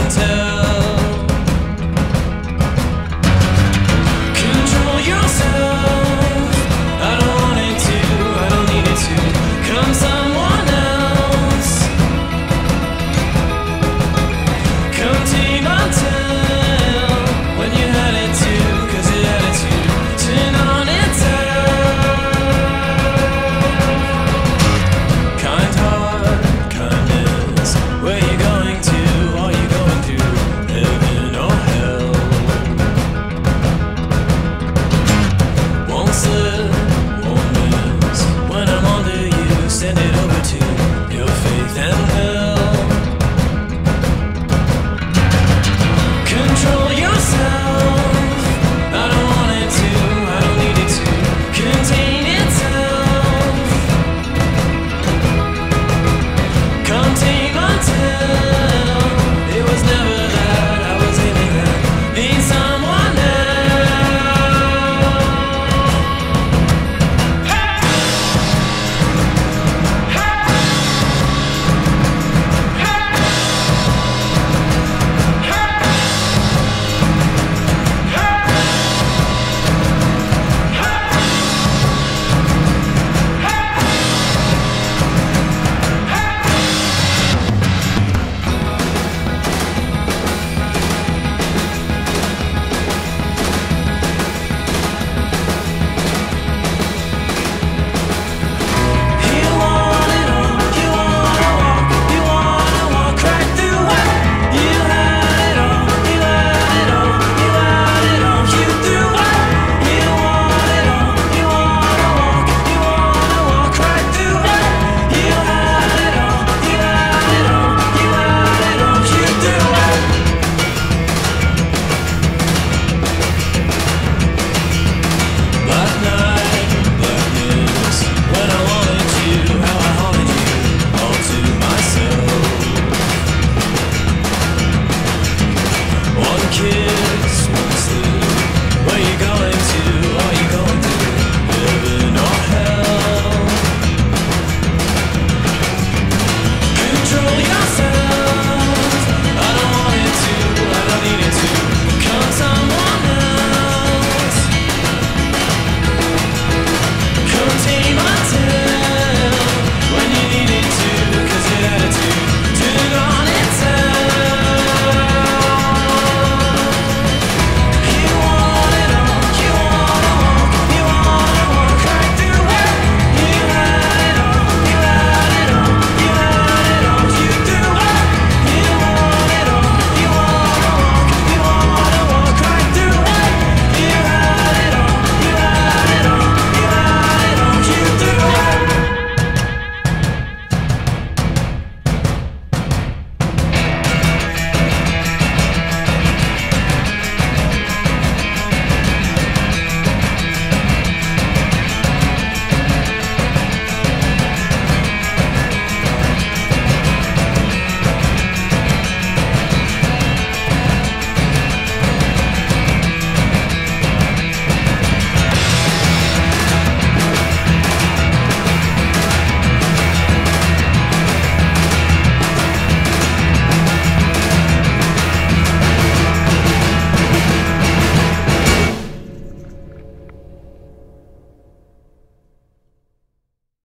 until